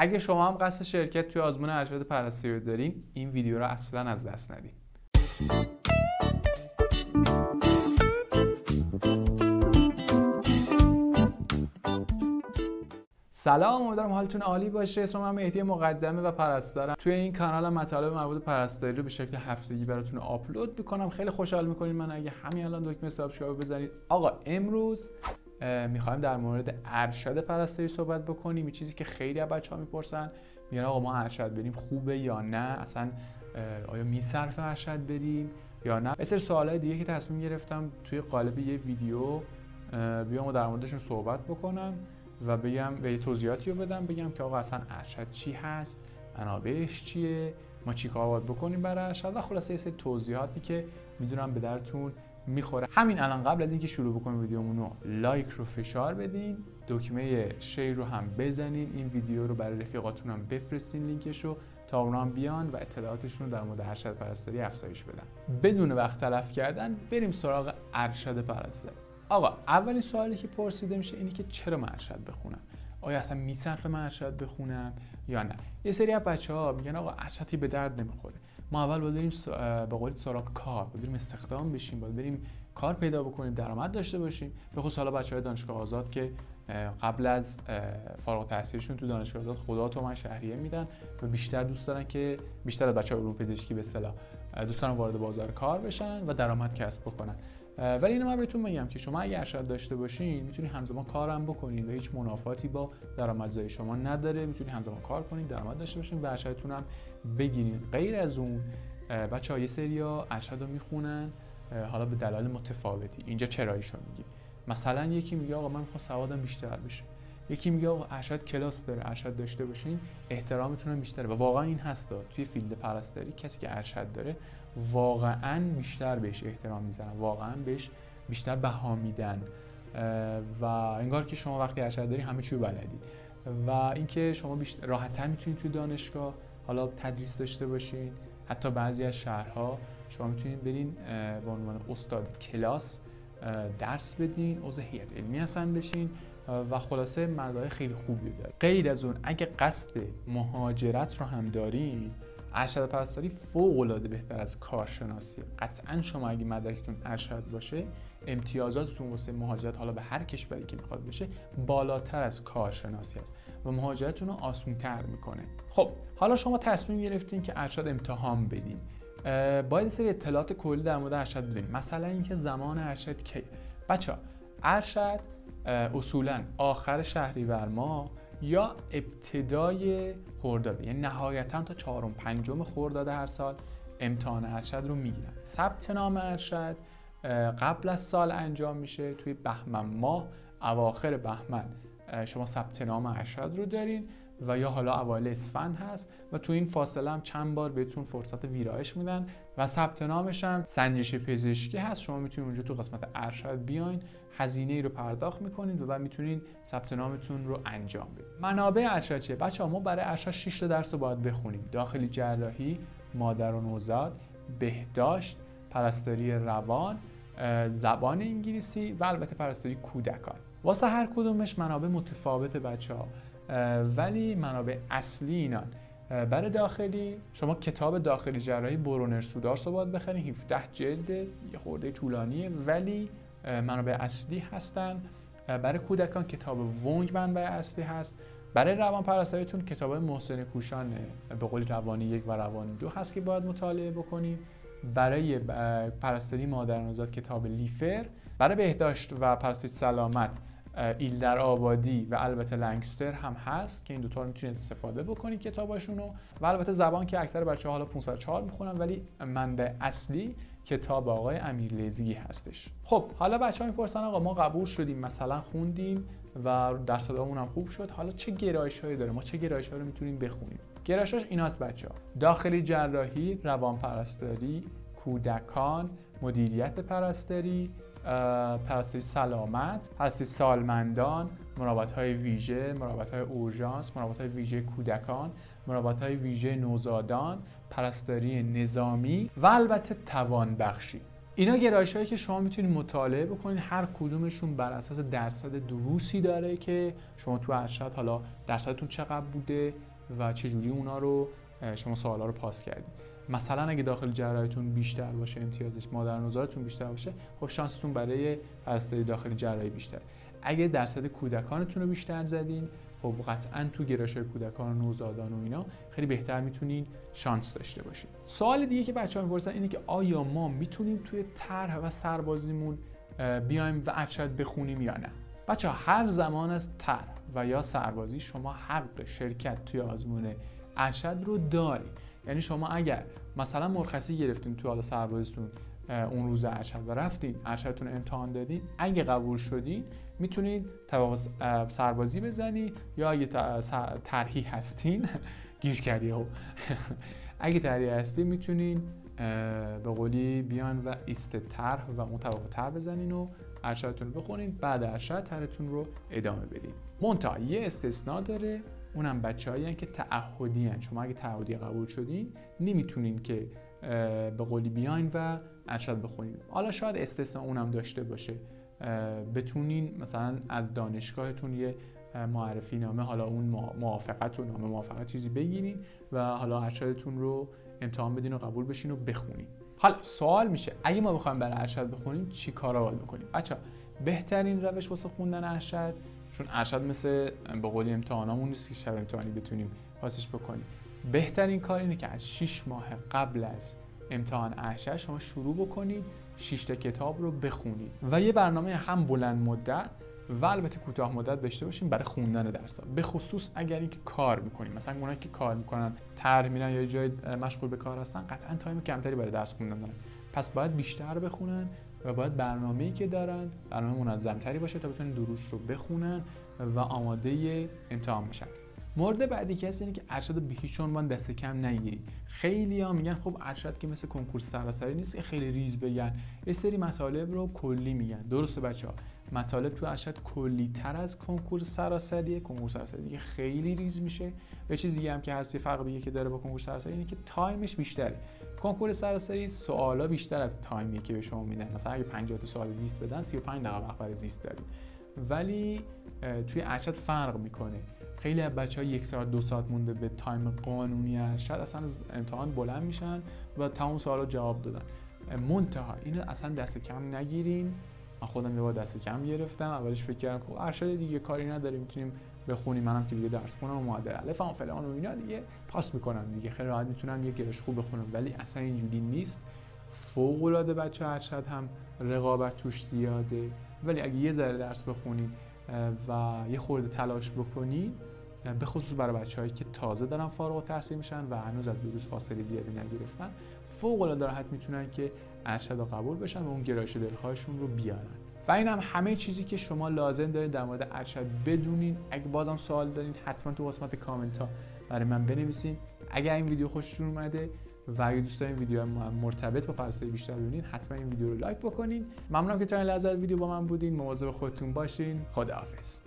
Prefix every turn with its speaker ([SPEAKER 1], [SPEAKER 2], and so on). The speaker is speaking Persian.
[SPEAKER 1] اگه شما هم قصد شرکت توی آزمون ارشد پرستاری دارین این ویدیو رو اصلا از دست ندین. سلام امیدوارم حالتون عالی باشه. اسم من مهدی مقدمه و پرستارم. توی این کانال مطالب مربوط پرستاری رو به شکل هفتگی براتون آپلود می‌کنم. خیلی خوشحال می‌کنین من اگه همین الان دکمه subscribe بزنید. آقا امروز می‌خوایم در مورد ارشد پرستاری صحبت بکنیم. این چیزی که خیلی از بچه‌ها می‌پرسن میگن آقا ما ارشد بریم خوبه یا نه؟ اصلا آیا میصرف ارشد بریم یا نه؟ مثل سوالای دیگه که تصمیم گرفتم توی قالب یه ویدیو بیام و در موردشون صحبت بکنم و بگم به یه توضیحاتی رو بدم بگم که آقا اصلا ارشد چی هست؟ منابعش چیه؟ ما چی کار باید بکنیم برای ارشد؟ و خلاصه یه سری توضیحاتی که می‌دونم به درتون می‌خوره. همین الان قبل از اینکه شروع بکنیم ویدیومون رو لایک رو فشار بدین دکمه شیر رو هم بزنین. این ویدیو رو برای رفیقاتون هم بفرستین لینکش رو تا اونا هم بیان و اطلاعاتشون رو در مورد ارشد پرستاری افزایش بدن. بدون وقت تلف کردن بریم سراغ ارشد پرستاری. آقا اولین سوالی که پرسیده میشه اینه که چرا من ارشد بخونم؟ آیا اصلا میصرف من ارشد بخونم یا نه؟ یه سری از بچه ها میگن آقا ارشدی به درد نمی‌خوره. ما اول باید بریم به قول سراغ کار باید بریم استخدام بشیم باید بریم کار پیدا بکنیم درآمد داشته باشیم. به خصوص حالا بچهای دانشگاه آزاد که قبل از فارغ التحصیلشون تو دانشگاه آزاد خدا تو من شهریه میدن و بیشتر دوست دارن که بیشتر از بچه‌ها علوم پزشکی به اصطلاح دوست وارد بازار کار بشن و درآمد کسب بکنن. ولی اینو من بهتون میگم که شما اگه ارشد داشته باشین می‌تونید همزمان کارم بکنید و هیچ منافاتی با درآمدزایی شما نداره. می‌تونید همزمان کار کنید درآمد داشته باشین و ارشدتون هم بگیرید غیر از اون بچه ها یه سری ها ارشد رو می‌خونن حالا به دلایل متفاوتی. اینجا چراییشو میگیم. مثلا یکی میگه آقا من می‌خوام سوادم بیشتر بشه. یکی میگه آقا ارشد کلاس داره ارشد داشته باشین احترامتون بیشتره. و واقعا این هست توی فیلد پرستاری کسی که ارشد داره واقعا بیشتر بهش احترام می‌زنن واقعا بهش بیشتر بها میدن. و انگار که شما وقتی ارشد داری همه چی بلدی. و اینکه شما راحتتر می‌تونید توی دانشگاه حالا تدریس داشته باشین حتی بعضی از شهرها شما می‌تونید برین به عنوان استاد کلاس درس بدین عضو هیئت علمی هستن بشین و خلاصه مدارک خیلی خوبی داره غیر از اون اگه قصد مهاجرت رو هم دارین ارشد پرستاری فوق العاده بهتر از کارشناسی. قطعا شما اگه مدرکتون ارشد باشه امتیازاتتون واسه مهاجرت حالا به هر کشوری که می‌خواد بشه بالاتر از کارشناسی است و مهاجرتتون رو آسونتر می‌کنه. خب حالا شما تصمیم گرفتین که ارشد امتحان بدین. باید سری اطلاعات کلی در مورد ارشد بدین. مثلا اینکه زمان ارشد کی؟ بچه ارشد اصولا آخر شهریور ماه یا ابتدای خرداد یعنی نهایتا تا چهارم پنجم خرداد هر سال امتحان ارشد رو می‌گیرن. ثبت نام ارشد قبل از سال انجام میشه. توی بهمن ماه اواخر بهمن شما ثبت نام ارشد رو دارین. و یا حالا اوایل اسفند هست و تو این فاصله هم چند بار بهتون فرصت ویرایش میدن و ثبت نامش هم سنجش پزشکی هست. شما می‌تونید اونجا تو قسمت ارشد بیاین هزینه ای رو پرداخت می‌کنید و بعد می‌تونید ثبت نامتون رو انجام بدید. منابع ارشد چیه؟ بچه ما برای ارشد 6 تا درس رو باید بخونیم. داخلی جراحی مادر و نوزاد بهداشت پرستاری روان زبان انگلیسی و البته پرستاری کودکان. واسه هر کدومش منابع متفاوت بچه ها ولی منابع اصلی اینان. برای داخلی شما کتاب داخلی جراحی برونر سودارس رو باید بخرین 17 جلد یه خورده طولانیه ولی منابع اصلی هستن. برای کودکان کتاب ونگ منبع اصلی هست. برای روان پرستاریتون کتاب محسن کوشان به قولی روانی یک و روانی دو هست که باید مطالعه بکنیم برای پرستاری مادر کتاب لیفر. برای بهداشت و پرستاری سلامت ایل در آبادی و البته لنگستر هم هست که این دوتا رو می‌تونید استفاده بکنید کتاباشونو. و البته زبان که اکثر بچه حالا 504 می‌خونن ولی منبع اصلی کتاب آقای امیر لیزگی هستش. خب حالا بچه ها می‌پرسن آقا ما قبول شدیم مثلا خوندیم و درصدامون هم خوب شد. حالا چه گرایش هایی داره؟ ما چه گرایش رو می‌تونیم بخونیم؟ گرایشاش ایناست بچه ها داخلی جراحی روان پرستاری کودکان مدیریت پرستاری پرستاری سلامت پرستاری سالمندان مراقبت های ویژه مراقبت های اورژانس مراقبت های ویژه کودکان مراقبت های ویژه نوزادان پرستاری نظامی و البته توان بخشی اینا گرایش هایی که شما می‌تونید مطالعه بکنید هر کدومشون بر اساس درصد دروسی داره که شما تو ارشد حالا درصدتون چقدر بوده و چجوری اونا رو شما سوالا رو پاس کردید. مثلا اگه داخل جراحیتون بیشتر باشه امتیازش مادر نوزادتون بیشتر باشه خب شانستون برای پرستاری داخل جراحی بیشتر اگه درصد کودکانتون رو بیشتر زدین خب قطعا تو گرایش کودکان و نوزادان و اینا خیلی بهتر می‌تونین شانس داشته باشید سوال دیگه که بچه‌ها می‌پرسن اینه که آیا ما می‌تونیم توی طرح و سربازیمون بیایم و ارشد بخونیم یا نه؟ بچه هر زمان از طرح و یا سربازی شما حق شرکت توی آزمون ارشد رو دارید. یعنی شما اگر مثلا مرخصی گرفتین توی حالا سربازیتون اون روز ارشد و رفتین ارشدتون امتحان دادین اگه قبول شدین می‌تونید طبق سربازی بزنی یا اگه طرحی هستین گیر کردی. خب. اگه طرحی هستین می‌تونین به قولی بیان و ایست طرح و طبق طرح بزنین و ارشدتون رو بخونین بعد ارشد طرحتون رو ادامه بدین. منتها یه استثنا داره اونم بچه که تعهدی هن. شما اگه تعهدی قبول شدین نمی‌تونین که به قولی بیاین و ارشد بخونین. حالا شاید استثنا اونم داشته باشه. بتونین مثلا از دانشگاهتون یه معرفی نامه حالا اون موافقت و نامه موافقت چیزی بگیرین و حالا ارشدتون رو امتحان بدین و قبول بشین و بخونین. حالا سوال میشه اگه ما بخوایم برای ارشد بخونیم چی کارا باید بکنیم؟ بچه بهترین روش واسه خوندن ارشد چون ارشد مثل به قولی امتحانامون نیست که شب امتحانی بتونیم پاسش بکنیم. بهترین کار اینه که از 6 ماه قبل از امتحان ارشد شما شروع بکنید 6 تا کتاب رو بخونید و یه برنامه هم بلند مدت و البته کوتاه مدت داشته باشیم برای خوندن درس به خصوص اگر اینکه کار می‌کنیم. مثلا اونایی که کار می‌کنن طرح میرن یا جای مشغول به کار هستن قطعا time کمتری برای درس خوندن دارن. پس باید بیشتر بخونن و باید برنامه‌ای که دارن برنامه منظمتری باشه تا بتونن دروس رو بخونن و آماده امتحان بشن مورد بعدی که هست اینه که ارشد به هیچ عنوان دست کم نگیرید خیلی ها میگن خب ارشد که مثل کنکور سراسری نیست که خیلی ریز بگن. یه سری مطالب رو کلی میگن. درسته بچه ها مطالب تو ارشد کلی تر از کنکور سراسریه کنکور سراسری دیگه خیلی ریز میشه. یه چیز دیگه هم که هست یه فرق دیگه که داره با کنکور سراسری اینه که time ش بیشتره. کنکور سراسری سوالا بیشتر از time ی که به شما میدن. مثلا اگه 50 تا سوال زیست بدن 35 دقیقه وقت برای زیست دارید ولی توی ارشد فرق می‌کنه. خیلی از بچه ها یک ساعت دو ساعت مونده به time قانونی ارشد اصلا از امتحان بلند میشن و تمام سوالا جواب دادن. منتها اینو اصلا دست کم نگیرین. من خودم یه بار دست کم گرفتم. اولش فکر کردم خب ارشد دیگه کاری نداریم می‌تونیم بخونیم. منم که دیگه درس کنم و معدل الف هم فلان و اینا دیگه پاس می‌کنم دیگه. خیلی راحت می‌تونم یه گرش خوب بخونم. ولی اصلا اینجوری نیست. فوق العاده بچه ارشد هم رقابت توش زیاده. ولی اگه یه ذره درس بخونید و یه خورده تلاش بکنید به خصوص برای بچه‌هایی که تازه دارن فارغ التحصیل میشن و هنوز از دروس فاصله زیادی نگرفتن فوق العاده راحت می‌تونن که ارشد رو قبول بشن و اون گرایش دلخواهشون رو بیارن. و این هم همه چیزی که شما لازم دارید در مورد ارشد بدونین. اگه بازم سوال دارین حتما تو قسمت کامنت ها برای من بنویسین. اگر این ویدیو خوشتون اومده و اگه دوست دارین ویدیو مرتبط با پرستاری بیشتر ببینین حتما این ویدیو رو لایک بکنین. ممنونم که تا این لحظه ویدیو با من بودین. مواظب خودتون باشین. خداحافظ.